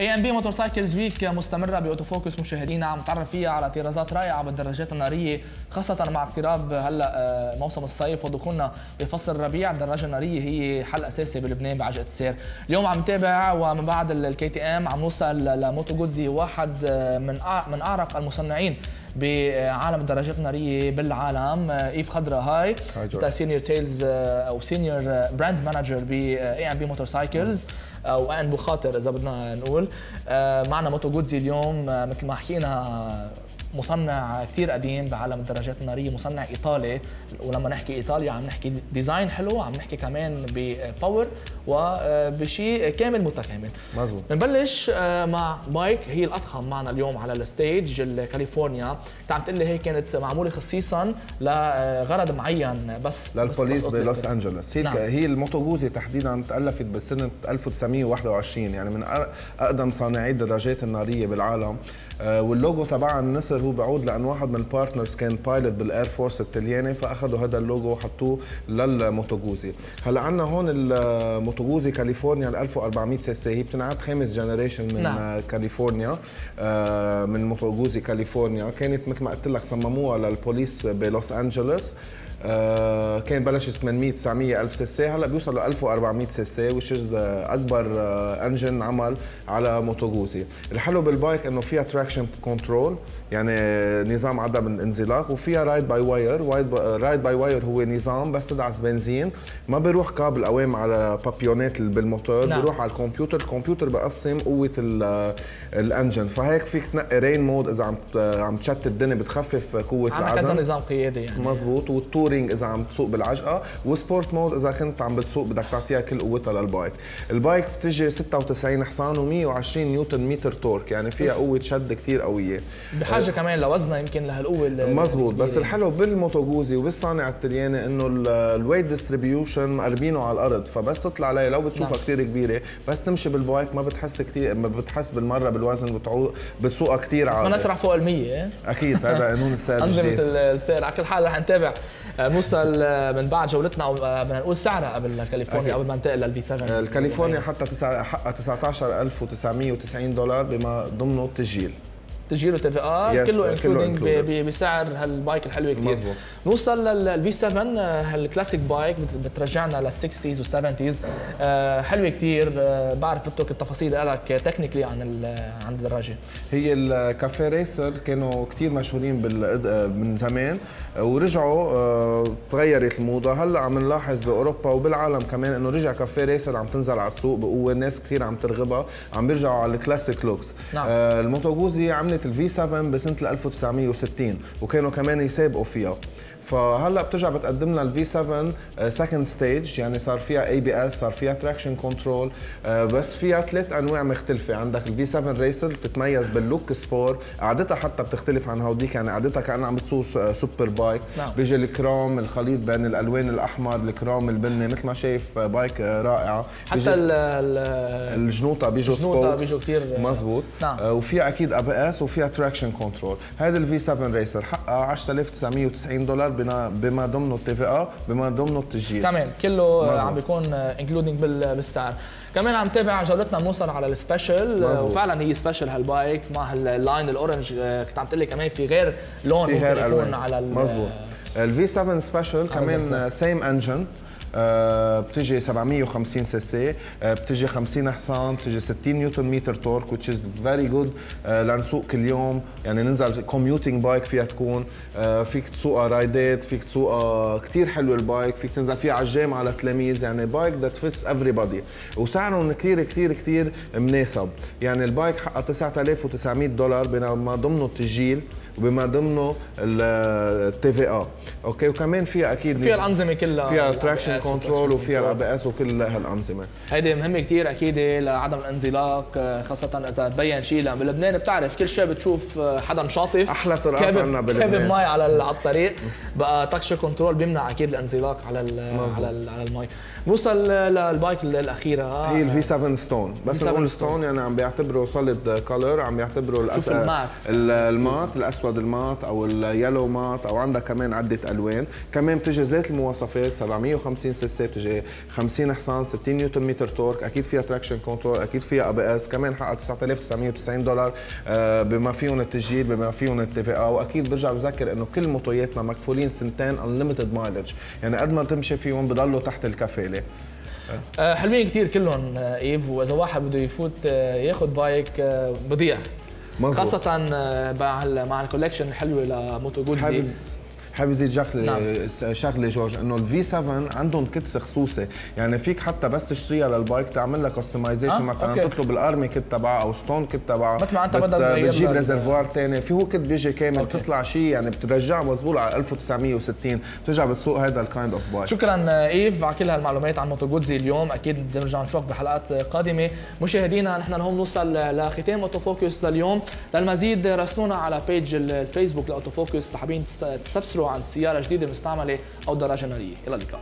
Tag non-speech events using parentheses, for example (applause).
ANB Motorcycles week مستمرة ب Auto Focus مشاهدينا. عم نتعرف فيها على طرازات رائعة بالدراجات النارية خاصة مع اقتراب هلأ آه، موسم الصيف ودخولنا بفصل الربيع. الدراجة النارية هي حل أساسي بلبنان بعجقة السير. اليوم عم نتابع ومن بعد ال KTM عم نوصل ل Moto Guzzi واحد آه، من من أعرق المصنعين بعالم الدراجات النارية بالعالم. إيف خضرا هاي. انت senior sales أو senior brands manager ب ANB Motorcycles أو ان بخاطر إذا بدنا نقول. آه، معنا Moto Guzzi اليوم آه، مثل ما حكينا مصنع كثير قديم بعالم الدراجات النارية مصنع إيطالي. ولما نحكي إيطاليا عم نحكي design حلو عم نحكي كمان ب power وبشيء كامل متكامل. مزبوط بنبلش آه، مع bike هي الأضخم معنا اليوم على ال stage الكاليفورنيا انت عم تقول لي هي كانت معمولة خصيصا لغرض معين بس. للبوليس بلوس أنجلوس. هي نعم. هي ال Moto Guzzi تحديدا تألفت بسنه 1921 يعني من أقدم صانعي الدراجات النارية بالعالم. آه، واللوجو تبعها النسر هو بعود لأن واحد من ال partners كان pilot بال air force التلياني فأخذوا هذا اللوجو وحطوه لل Moto Guzzi. هلأ عندنا هون ال Moto Guzzi California ال 1400 سي سي هي بتنعد خامس generation من نعم. كاليفورنيا آه، من Moto Guzzi California. كانت مثل ما قلت لك صمموها للبوليس بلوس أنجلوس. آه، كان بلش 800 900 ألف سي سي هلا بيوصل ل 1400 سي سي وش از أكبر engine عمل على موتوغوزي. الحلو بال bike إنه فيها traction control يعني نظام عدم الانزلاق وفيها ride by wire ride by wire هو نظام بس تدعس بنزين. ما بيروح كابل قوام على بابيونات بالموتور نعم. بيروح على الكمبيوتر. الكمبيوتر بقسم قوة ال engine فهيك فيك تنقي rain mode إذا عم عم تشتي الدنيا بتخفف قوة العزم. كذا نظام قيادي يعني. مزبوط. وال touring إذا عم تسوق بالعجقة و sport mode إذا كنت عم بتسوق بدك تعطيها كل قوتها لل bike. ال bike بتجي 96 حصان و120 نيوتن متر torque يعني فيها قوة شد كثير قوية. بحاجة كمان لوزنها يمكن لهالقوة مزبوط. بس الحلو بالموتوغوزي وبالصانع التلياني إنه ال weight distribution مقربينه على الأرض فبس تطلع عليه لو بتشوفها نعم. كثير كبيرة. بس تمشي بال bike ما بتحس كثير ما بتحس بالمرة بالوزن بتعود بتسوقها كثير عالي بس ما نسرع فوق ال 100 أكيد هذا قانون (laughs) السير أنظمة السير. على كل حال رح نتابع. آه، نوصل آه، من بعد جولتنا أو آه، بدنا نقول سعرها قبل كاليفورنيا قبل ما ننتقل لل V7 الكاليفورنيا حتى حقها 19990 دولار بما ضمنه التسجيل. تسجيل و TVA كله including بسعر هال bike الحلوة كثير نوصل لل V7 هال classic bike بترجعنا لل 60s وال 70s حلوة كثير آه، بعرف بدك التفاصيل لك technically عن عن الدراجة. هي ال café racer كانوا كثير مشهورين من زمان ورجعوا آه، تغيرت الموضة. هلأ عم نلاحظ بأوروبا وبالعالم كمان إنه رجع café racer عم تنزل على السوق بقوة الناس كثير عم ترغبها عم بيرجعوا على ال classic looks نعم. آه الموتوغوزي عملت ال V7 بسنه 1960 وكانوا كمان يسابقوا فيها فهلا بترجع بتقدم لنا ال V7 second stage يعني صار فيها ABS صار فيها traction control بس فيها ثلاث أنواع مختلفة. عندك ال V7 racer بتتميز بال look sport قعدتها حتى بتختلف عن هوديك يعني قعدتها كأنها عم بتسوق super bike نعم. بيجي الكروم الخليط بين الألوان الأحمر الكروم البني مثل ما شايف bike رائعة. حتى الجنوطة بيجوا الجنوطة بيجوا كثير مزبوط. نعم. آه، وفيها أكيد ABS وفيها traction control هذا ال V7 racer حقها 10990 دولار بما بما ضمنه ال TVA بما ضمنه التسجيل. كمان كله مزبوط. عم بيكون including بالسعر. كمان عم تابع جولتنا بنوصل على ال special وفعلا هي special هال bike مع ال line ال orange كنت عم تقول لي كمان في غير لون في غير ألوان. على مزبوط ال V7 special كمان same engine بتجي 750 سي سي آه، بتجي 50 حصان بتجي 60 نيوتن متر torque which is very good آه، لنسوق كل يوم. يعني ننزل commuting bike فيها تكون. فيك تسوقها رايدات فيك تسوقها كثير حلوة ال bike فيك تنزل فيها على الجامعة على تلاميذ يعني bike that fits everybody. وسعرهم كثير كثير كثير مناسب. يعني ال bike حقها 9900 دولار بما ضمنه التسجيل وبما ضمنه ال TVA. okay؟ وكمان فيها أكيد فيها الأنظمة كلها. فيها traction control وفيها ال AB S وكل هالأنظمة. هيدي مهمة كثير أكيد لعدم الانزلاق خاصة إذا تبين شيء لأن بلبنان بتعرف كل شيء بتشوف حدا شاطف. أحلى طرقات عندنا بلبنان. كابل مي على على الطريق. بقى traction control بيمنع أكيد الانزلاق على على على المي. نوصل لل bike الاخيره هي ال V7 stone بس نقول stone يعني عم بيعتبروا solid color عم بيعتبروا الأس... ال matte. ال matte الأسود ال matte أو ال yellow matte أو عندها كمان عدة ألوان. كمان بتجي ذات المواصفات 750 سي سي بتجي 50 حصان 60 نيوتن متر torque أكيد فيها traction control أكيد فيها ABS كمان حقها 9990 دولار آه، بما فيهم التسجيل بما فيهم ال TVA وأكيد برجع بذكر إنه كل موتوياتنا مكفولين سنتين unlimited mileage يعني قد ما تمشي فيهم بضلوا تحت الكفالة. آه، حلوين كثير كلهم آه، إيف. وإذا واحد بده يفوت ياخذ bike بضيع. خاصة مع مع ال collection الحلوة لموتو جودزي. حابب زيد شغله نعم. شغله جورج إنه ال V7 عندهم kits خصوصي. يعني فيك حتى بس تشتريها لل bike تعمل لها customization آه؟ مثلا. تطلب ال army kit تبعها أو stone kit تبعها. مثل ما أنت بدك بتجيب reservoir ثاني في هو kit بيجي كامل. بتطلع شيء يعني بترجعها مزبوط على 1960 بترجع بتسوق هذا ال kind of bike شكرا إيف. على كل هالمعلومات عن موتو جودزي اليوم أكيد بنرجع نشوفك بحلقات قادمة. مشاهدينا نحن لهون نوصل لختام اوتو فوكس لليوم. للمزيد راسلونا على page الفيسبوك لاوتو فوكس حابين تستفسروا عن سيارة جديدة مستعملة أو دراجة ناريه إلى اللقاء.